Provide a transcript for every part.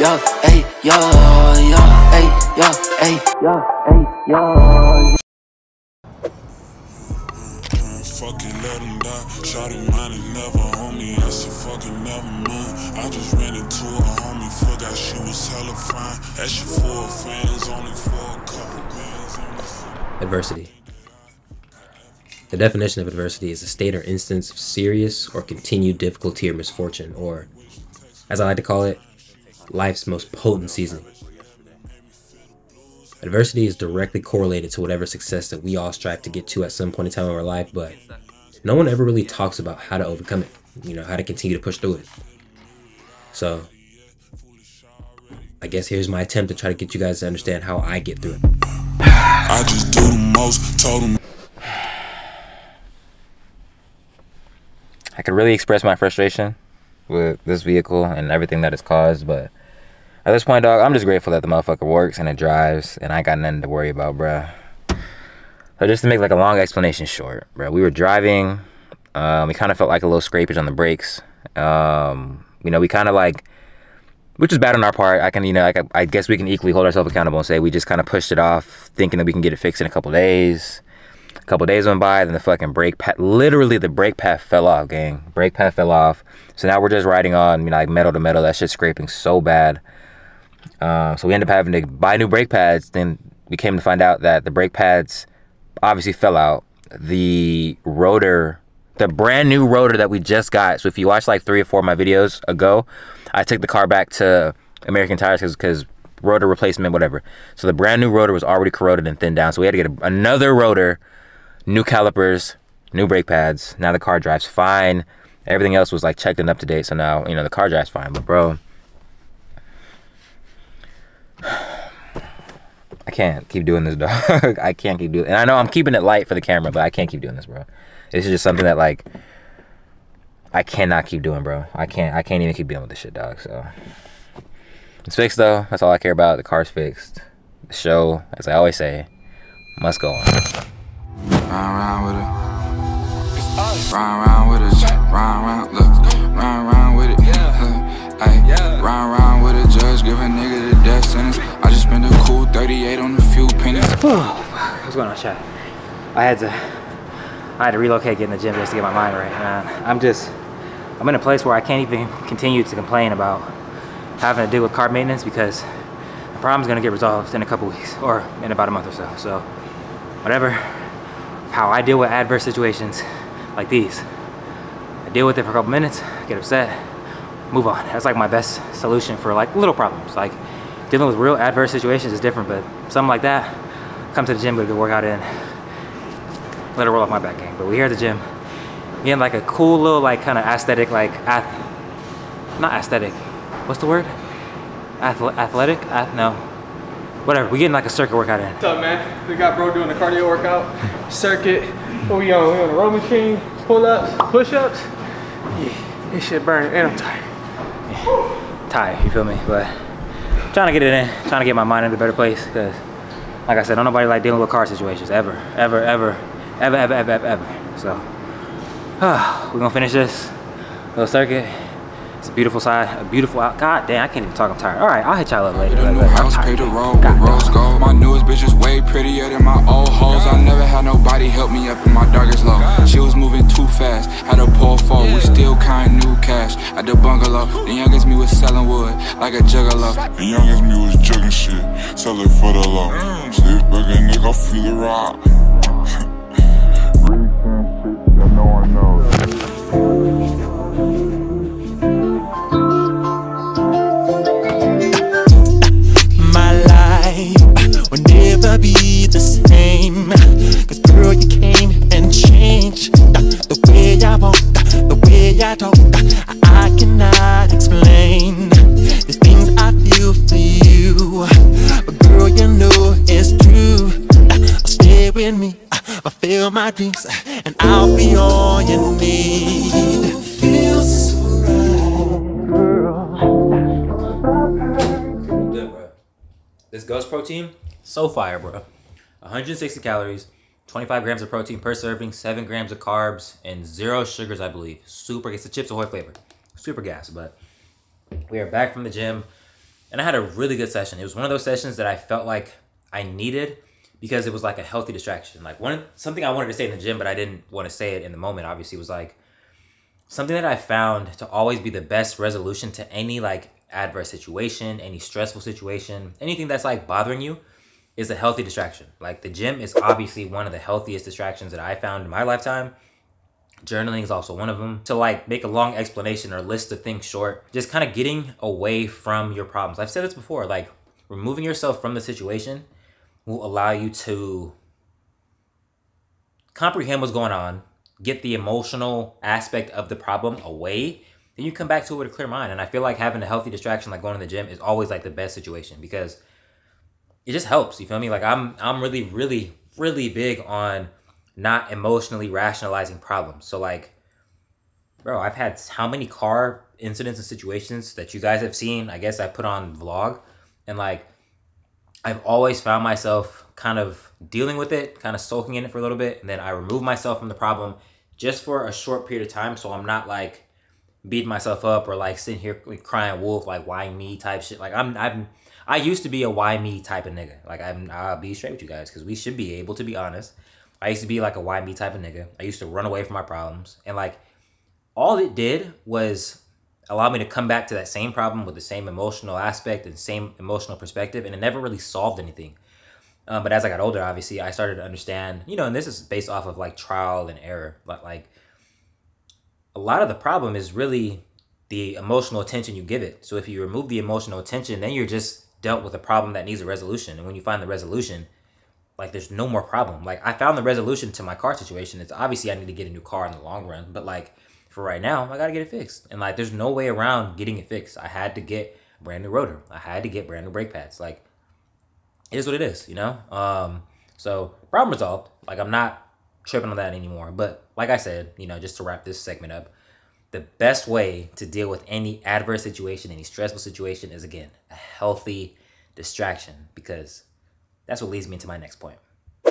yo, hey, yo, yo, hey, yo, hey, yo, hey, yo. Fucking let him die. Shot him mine and never on me. I said fucking never mind. I just ran into a homie. Forgot she was hella fine. That shit for friends, only for a couple bands. Adversity. The definition of adversity is a state or instance of serious or continued difficulty or misfortune, or, as I like to call it, life's most potent season. Adversity is directly correlated to whatever success that we all strive to get to at some point in time in our life, but no one ever really talks about how to overcome it, you know, how to continue to push through it. So, I guess here's my attempt to try to get you guys to understand how I get through it. I just do the most, told him. I could really express my frustration with this vehicle and everything that it's caused, but at this point, dog, I'm just grateful that the motherfucker works and it drives, and I got nothing to worry about, bruh. So just to make like a long explanation short, bro, we were driving. Um, we kind of felt like a little scrapage on the brakes. Um, you know, we kind of like, which is bad on our part. I can, you know, like, I guess we can equally hold ourselves accountable and say we just kind of pushed it off, thinking that we can get it fixed in a couple days. A couple days went by, then the fucking brake pad, literally the brake pad fell off, gang. Brake pad fell off. So now we're just riding on, you know, like metal to metal. That shit's scraping so bad. Uh, so we ended up having to buy new brake pads. Then we came to find out that the brake pads obviously fell out. The rotor, the brand new rotor that we just got. So if you watched like three or four of my videos ago, I took the car back to American Tires because rotor replacement, whatever. So the brand new rotor was already corroded and thinned down. So we had to get a, another rotor, new calipers, new brake pads. Now the car drives fine. Everything else was like checked and up to date. So now, you know, the car drives fine. But bro, I can't keep doing this, dog. I can't keep doing. And I know I'm keeping it light for the camera, but I can't keep doing this, bro. This is just something that like I cannot keep doing, bro. I can't. I can't even keep dealing with this shit, dog. So it's fixed though. That's all I care about. The car's fixed. The show, as I always say, must go on. Round round with it. With it. Look. With it. Look. Ay. Round round with it. Judge give a nigga the death sentence. I just spent a cool 38 on a few pennies. What's going on, chat? I had to, I had to relocate, get in the gym just to get my mind right, man. I'm just, I'm in a place where I can't even continue to complain about having to deal with car maintenance because the problem's gonna get resolved in a couple weeks or in about a month or so. So, whatever, how I deal with adverse situations like these, I deal with it for a couple minutes, get upset, move on. That's like my best solution for like little problems. Like dealing with real adverse situations is different, but something like that, come to the gym, go to work out in, let it roll off my back gang. But we're here at the gym, getting like a cool little like kind of aesthetic, like ath, not aesthetic, what's the word? Athle athletic? Ath no, whatever. We getting like a circuit workout in. What's up, man? We got bro doing a cardio workout, circuit. What we on? We on a row machine, pull-ups, push-ups. Yeah, this shit burning, and I'm tired. Tired, you feel me? But trying to get it in, trying to get my mind in a better place because like I said, don't nobody like dealing with car situations ever, ever, ever, ever, ever, ever, ever, ever. So we're gonna finish this little circuit. It's a beautiful side, a beautiful out. God damn, I can't even talk, I'm tired. All right, I'll hit y'all up later. The new I'm house tired. paid the road God with rose gold. My newest bitch is way prettier than my old hoes. I never had nobody help me up in my darkest low. She was moving too fast, had a pull forward. We still counting new cash at the bungalow. The youngest me was selling wood like a juggalo. The youngest me was jugging shit, sell it for the low. Slip burger nigga, feel the rock. And I'll be all you need. Feels so Good, bro. This Ghost protein, so fire, bro. 160 calories, 25 grams of protein per serving, 7 grams of carbs, and zero sugars, I believe. Super, it's the Chips Ahoy flavor. Super gas, but we are back from the gym. and I had a really good session. It was one of those sessions that I felt like I needed because it was like a healthy distraction. Like one something I wanted to say in the gym, but I didn't want to say it in the moment. Obviously, was like something that I found to always be the best resolution to any like adverse situation, any stressful situation, anything that's like bothering you is a healthy distraction. Like the gym is obviously one of the healthiest distractions that I found in my lifetime. Journaling is also one of them. To like make a long explanation or list of things short, just kind of getting away from your problems. I've said this before, like removing yourself from the situation will allow you to comprehend what's going on, get the emotional aspect of the problem away, then you come back to it with a clear mind. And I feel like having a healthy distraction like going to the gym is always like the best situation because it just helps. You feel me? Like I'm I'm really, really, really big on not emotionally rationalizing problems. So like, bro, I've had how many car incidents and situations that you guys have seen? I guess I put on vlog, and like, I've always found myself kind of dealing with it, kind of soaking in it for a little bit, and then I remove myself from the problem just for a short period of time, so I'm not like beating myself up or like sitting here like, crying wolf, like why me type shit. Like I'm, I'm, I used to be a why me type of nigga. Like I'm, I'll be straight with you guys because we should be able to be honest. I used to be like a why me type of nigga. I used to run away from my problems. And like all it did was allow me to come back to that same problem with the same emotional aspect and same emotional perspective. And it never really solved anything. Um, but as I got older, obviously, I started to understand, you know, and this is based off of like trial and error. But like a lot of the problem is really the emotional attention you give it. So if you remove the emotional attention, then you're just dealt with a problem that needs a resolution. And when you find the resolution, like there's no more problem. Like I found the resolution to my car situation. It's obviously I need to get a new car in the long run, but like for right now, I gotta get it fixed. And like there's no way around getting it fixed. I had to get brand new rotor. I had to get brand new brake pads. Like it is what it is, you know? Um so problem resolved. Like I'm not tripping on that anymore. But like I said, you know, just to wrap this segment up, the best way to deal with any adverse situation, any stressful situation is again a healthy distraction because that's what leads me to my next point.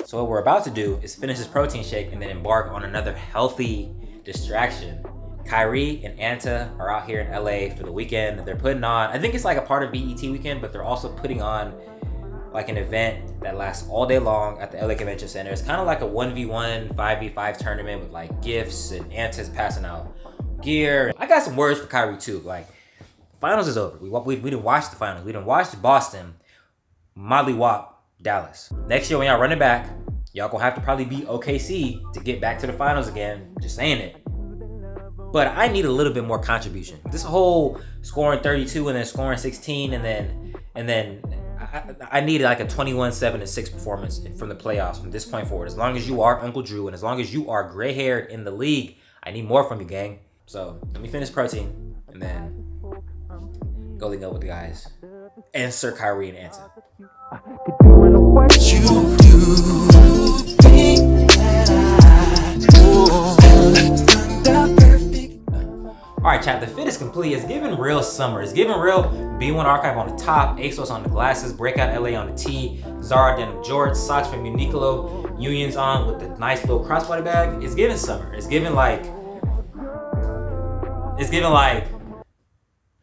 So what we're about to do is finish this protein shake and then embark on another healthy distraction. Kyrie and Anta are out here in LA for the weekend. They're putting on, I think it's like a part of BET weekend, but they're also putting on like an event that lasts all day long at the LA Convention Center. It's kind of like a 1v1, 5v5 tournament with like gifts and Anta's passing out gear. I got some words for Kyrie too. Like, finals is over. We, we, we didn't watch the finals. We didn't watch Boston, Molly Wop, Dallas. Next year when y'all running back, y'all gonna have to probably beat OKC to get back to the finals again. Just saying it. But I need a little bit more contribution. This whole scoring 32 and then scoring 16 and then and then I, I need like a 21 7 and 6 performance from the playoffs from this point forward. As long as you are Uncle Drew and as long as you are gray haired in the league, I need more from you, gang. So let me finish protein and then go link up with the guys. And Sir Kyrie and Anson. I the perfect All right, chat. The fit is complete. It's giving real summer. It's giving real B1 Archive on the top, ASOS on the glasses, Breakout LA on the tee, Zara denim jorts, socks from Uniqlo, Unions on with the nice little crossbody bag. It's giving summer. It's giving like. It's giving like.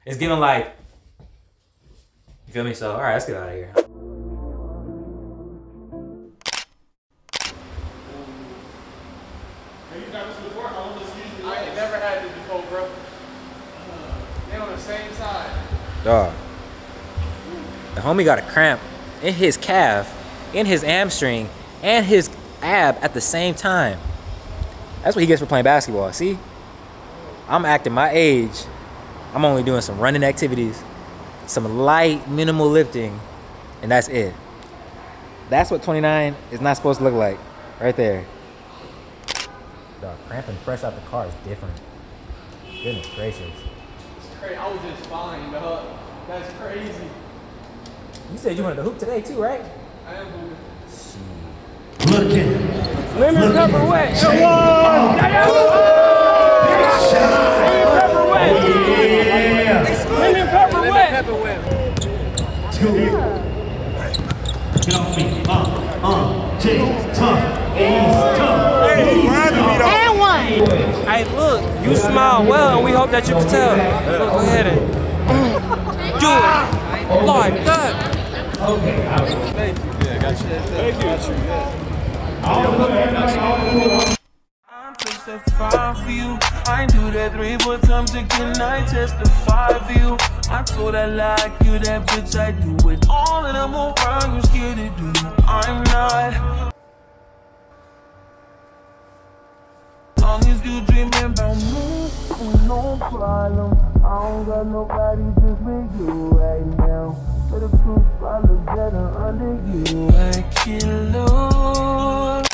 It's giving like. You feel me? So, all right, let's get out of here. Homie got a cramp in his calf, in his hamstring, and his ab at the same time. That's what he gets for playing basketball. See? I'm acting my age. I'm only doing some running activities, some light, minimal lifting, and that's it. That's what 29 is not supposed to look like. Right there. Dog, cramping fresh out the car is different. Goodness gracious. I was just fine, dog. That's crazy. You said you wanted to hoop today too, right? I am moving. Lemon pepper wet. Come on. Lemon pepper wet. Lemon pepper wet. And one. Hey, look, you smile well, and we hope that you can tell. Look, go ahead and do it. Like that. Thank you. Yeah, got you. Thank you. Got you. Yeah. I'm testifying for you. I do that three, four times again. I testify for you. I told I like you, that bitch. I do it all, and I'm around. You scared to do. I'm not. Long as you dreaming about me, no problem. I don't got nobody just with you right now. The proof I look better under you. I can't lose.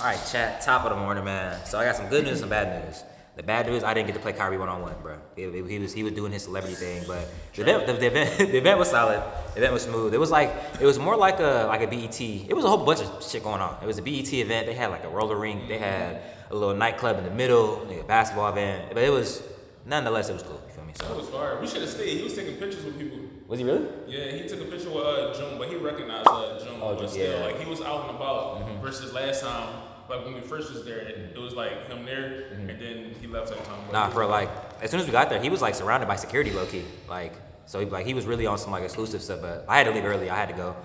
All right, chat. Top of the morning, man. So I got some good news, and some bad news. The bad news, I didn't get to play Kyrie one on one, bro. He, he was he was doing his celebrity thing, but the event, the, the event the event was solid. The event was smooth. It was like it was more like a like a BET. It was a whole bunch of shit going on. It was a BET event. They had like a roller rink. They had a little nightclub in the middle, like a basketball event. But it was nonetheless it was cool. Feel? That was fire. We should have stayed. He was taking pictures with people. was he really? Yeah, he took a picture with uh, June, but he recognized uh, June. Oh, but still, yeah. Mm-hmm. like he was out and about versus last time. Like when we first was there, it was like him there, and then he left that time. Mm-hmm. Nah, for like as soon as we got there, he was like surrounded by security, low key. Like so, he, like he was really on some like exclusive stuff. But I had to leave early. I had to go.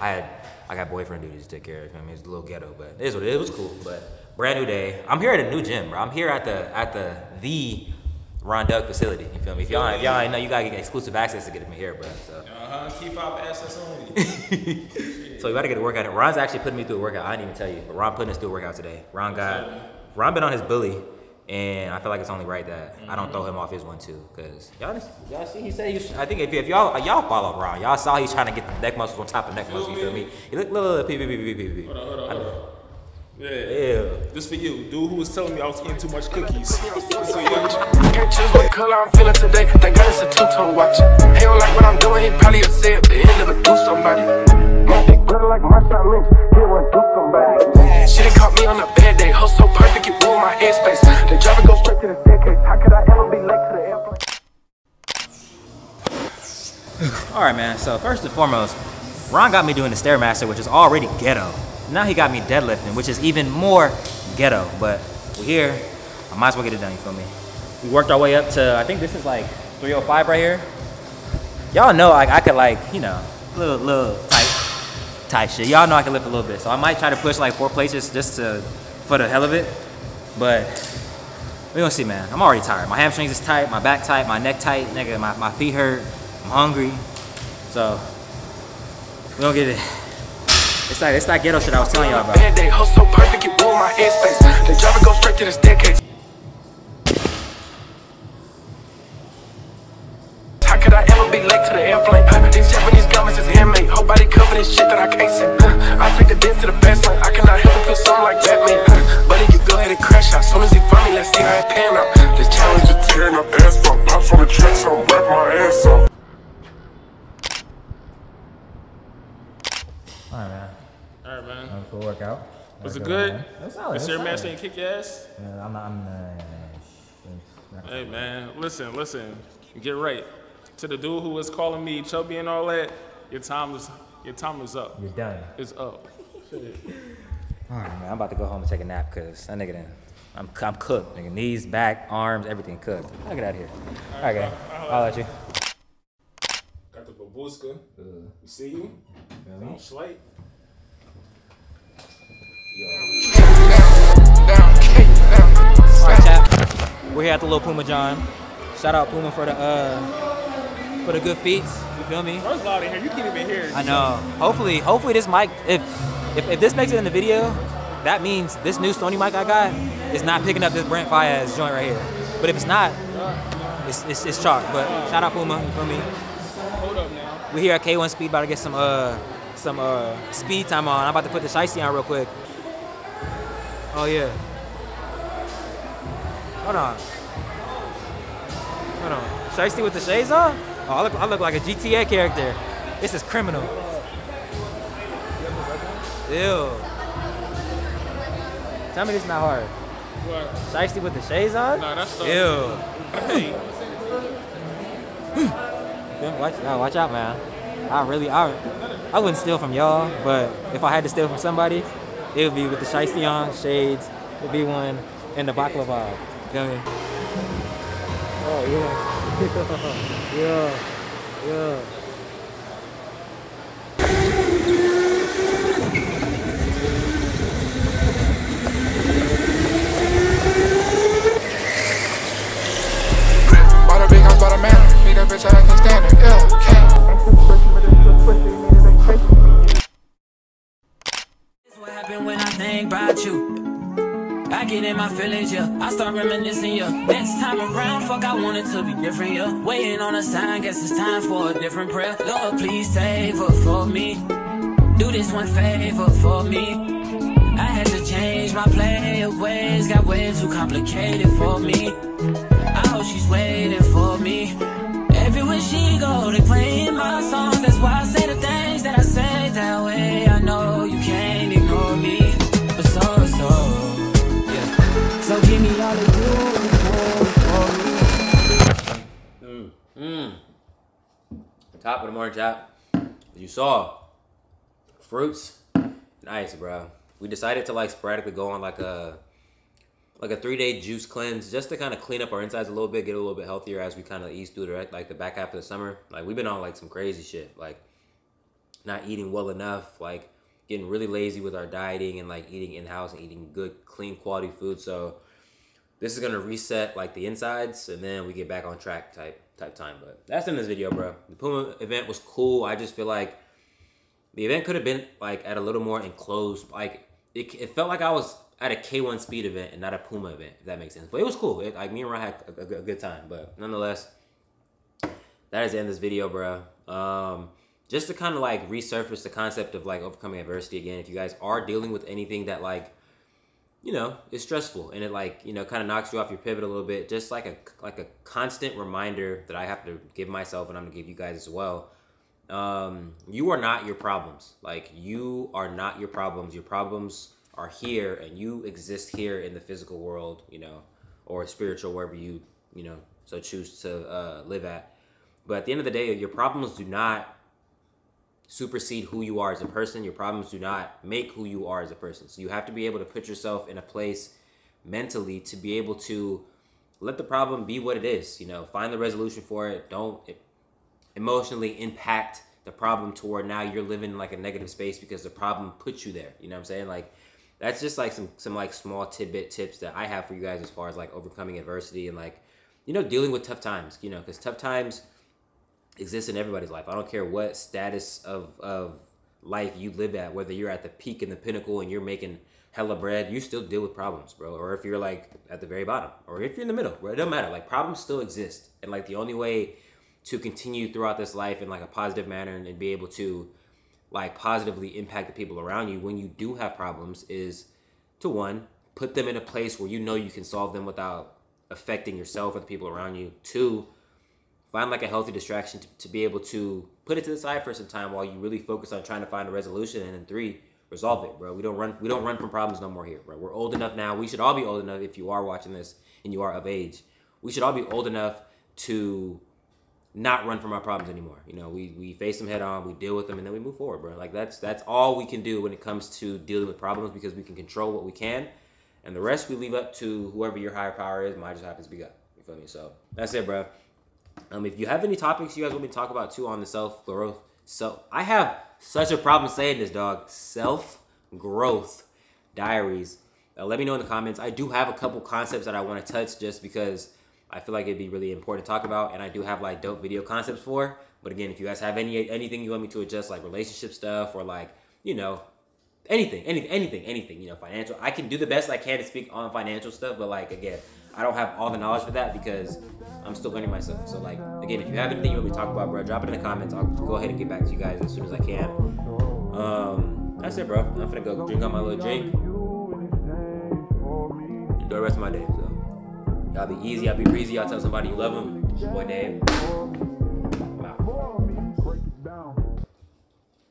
I had I got boyfriend duties to take care of. I mean, it's a little ghetto, but it is what it is. It was cool. But brand new day. I'm here at a new gym, bro. I'm here at the at the the Ron Doug facility. You feel me? If y'all if y'all ain't know, you gotta get exclusive access to get me here, bro. So. Uh huh. Keep out assets only. So we gotta get a workout. in. Ron's actually putting me through a workout. I didn't even tell you, but Ron putting us through a workout today. Ron got, Ron been on his bully, and I feel like it's only right that I don't throw him off his one too, cause y'all, just- y'all see he said he was, I think if, if y'all y'all follow Ron, y'all saw he's trying to get the neck muscles on top of neck muscles. You feel me? He look little pee pee pee pee pee pee. Hold on, hold on, hold on. Yeah. Yeah. This for you, dude who was telling me I was eating too much cookies. This for you. Can't choose what color I'm feeling today. Thank God it's a two-tone watch. He don't like what I'm doing, he probably upset. The end of it, do somebody. My dick better like Marshawn Lynch. He want do somebody. She done caught me on a bad day. Hoe so perfect, it ruined my headspace. The driver go straight to the staircase. How could I ever be late to the airplane? All right, man. So first and foremost, Ron got me doing the stairmaster, which is already ghetto. Now he got me deadlifting, which is even more ghetto. But we're here. I might as well get it done. You feel me? We worked our way up to I think this is like 305 right here. Y'all know like I could like you know little little tight tight shit. Y'all know I can lift a little bit, so I might try to push like four places just to for the hell of it. But we gonna see, man. I'm already tired. My hamstrings is tight, my back tight, my neck tight, nigga. My, my feet hurt. I'm hungry. So we gonna get it. It's like it's that ghetto shit I was telling y'all about. So perfect, it my headspace. The driver go straight to the staircase. How could I ever be late to the airplane? Uh, these Japanese garments is handmade. Whole body covered in shit that I can't see. Uh, I take a dance to the best. I cannot help but feel something like Batman. Uh, buddy, you go ahead and crash out. Soon as he find me, let's see how it pan out. This challenge is tearing up asphalt. Pop from the track, so I'm wrap my ass off. All right, man. All right, man. Cool workout. Was it good? It was solid. The it was stairmaster solid. kick your ass? Yeah, I'm not. I'm. Uh, Hey man, listen, listen. Get right. To the dude who was calling me chubby and all that, your time is your time is up. You're done. It's up. All right, man. I'm about to go home and take a nap because that nigga done. I'm, I'm cooked. Nigga, knees, back, arms, everything cooked. I'll get out of here. All right, guys. I'll let you. Got the babushka. You see you? Don't slight. All right, chat. We're here at the little Puma John. Shout out Puma for the uh for the good feats. You feel me? It's loud in here. You can't even hear. I know. Hopefully, hopefully this mic, if, if if this makes it in the video, that means this new Sony mic I got is not picking up this Brent Faiyaz joint right here. But if it's not, it's it's, it's chalk. But shout out Puma, you feel me? Hold up now. we're here at K1 Speed about to get some uh some uh speed time on. I'm about to put the shiesty on real quick. Oh yeah. Hold on. Hold on. Shiesty with the shades on? Oh, I look I look like a GTA character. This is criminal. Ew. Tell me this is not hard. What? Shiesty with the shades on? Nah, that's tough. Ew. Hey, Watch, watch out, man. I really, I, I wouldn't steal from y'all, but if I had to steal from somebody, it would be with the shiesty on, shades, the B1, and the baklava. Feel me? Oh yeah, yeah. Yeah. Bought a big house, bought a manor. Need a bitch, I can stand her. Yeah, my feelings, yeah. I start reminiscing, yeah. Next time around, fuck, I want it to be different, yeah. Waiting on a sign, guess it's time for a different prayer. Lord, please save her for me. Do this one favor for me. I had to change my play ways, got way too complicated for me. I hope she's waiting for me. Everywhere she go, they playing my songs. That's why I say the things that I say that way. Morning, chap. As you saw, fruits and ice, bro. We decided to like sporadically go on like a like a three day juice cleanse just to kind of clean up our insides a little bit, get a little bit healthier as we kind of ease through the like the back half of the summer. Like we've been on like some crazy shit, like not eating well enough, like getting really lazy with our dieting and like eating in house and eating good, clean, quality food. So this is gonna reset like the insides, and then we get back on track type type time. But that's in this video, bro. The Puma event was cool. I just feel like the event could have been like at a little more enclosed. Like it, it felt like I was at a K1 speed event and not a Puma event, if that makes sense. But it was cool. It, like me and Ryan had a, a, a good time. But nonetheless, that is the end of this video, bro. Um, just to kind of like resurface the concept of like overcoming adversity again. If you guys are dealing with anything that like you know it's stressful and it like you know kind of knocks you off your pivot a little bit, just like a like a constant reminder that I have to give myself and I'm gonna give you guys as well. Um, you are not your problems. Like you are not your problems. Your problems are here and you exist here in the physical world, you know, or spiritual wherever you you know so choose to uh, live at. But at the end of the day, your problems do not supersede who you are as a person. Your problems do not make who you are as a person. So you have to be able to put yourself in a place mentally to be able to let the problem be what it is. You know, find the resolution for it. Don't emotionally impact the problem toward now you're living in like a negative space because the problem put you there. You know what I'm saying? Like that's just like some some like small tidbit tips that I have for you guys as far as like overcoming adversity and like you know dealing with tough times. You know, because tough times exist in everybody's life. I don't care what status of of life you live at, whether you're at the peak and the pinnacle and you're making hella bread, you still deal with problems, bro. Or if you're like at the very bottom, or if you're in the middle, bro, it doesn't matter. Like problems still exist, and like the only way to continue throughout this life in like a positive manner and, and be able to like positively impact the people around you when you do have problems is to one put them in a place where you know you can solve them without affecting yourself or the people around you two find like a healthy distraction to, to be able to put it to the side for some time while you really focus on trying to find a resolution and then three resolve it bro we don't run we don't run from problems no more here bro we're old enough now we should all be old enough if you are watching this and you are of age we should all be old enough to not run from our problems anymore. You know, we, we face them head on, we deal with them, and then we move forward, bro. Like that's that's all we can do when it comes to dealing with problems because we can control what we can, and the rest we leave up to whoever your higher power is. Mine just happens to be God. You feel me? So that's it, bro. Um, if you have any topics you guys want me to talk about too on the self growth, so I have such a problem saying this, dog. Self growth diaries. Uh, let me know in the comments. I do have a couple concepts that I want to touch just because I feel like it'd be really important to talk about, and I do have like dope video concepts for. But again, if you guys have any anything you want me to adjust, like relationship stuff or like you know anything, anything, anything, anything, you know, financial, I can do the best I can to speak on financial stuff. But like again, I don't have all the knowledge for that because I'm still learning myself. So like again, if you have anything you want me to talk about, bro, drop it in the comments. I'll go ahead and get back to you guys as soon as I can. Um, that's it, bro. I'm gonna go drink on my little drink. Enjoy the rest of my day. So. Y'all be easy, y'all be breezy, y'all tell somebody you love them. It's your Boy Dave.